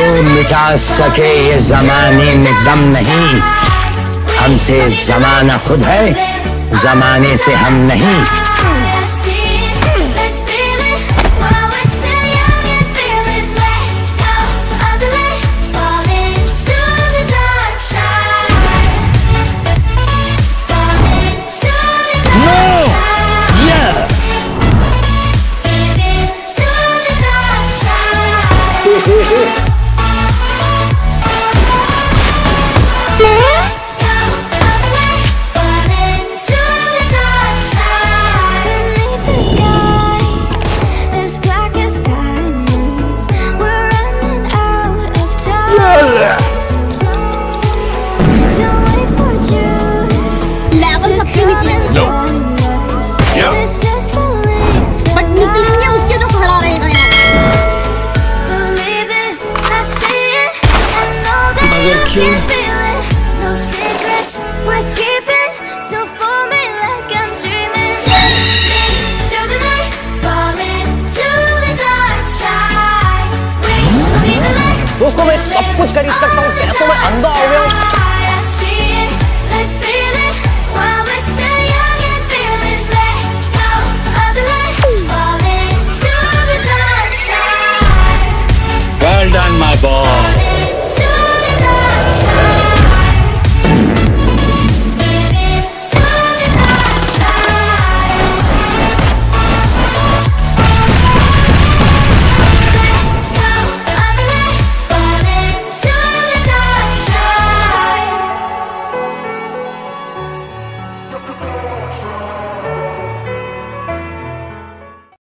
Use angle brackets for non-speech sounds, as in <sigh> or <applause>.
को मिटा सके ये जमाने में दम नहीं। हमसे जमाना खुद है जमाने से हम नहीं। <laughs> <laughs> you.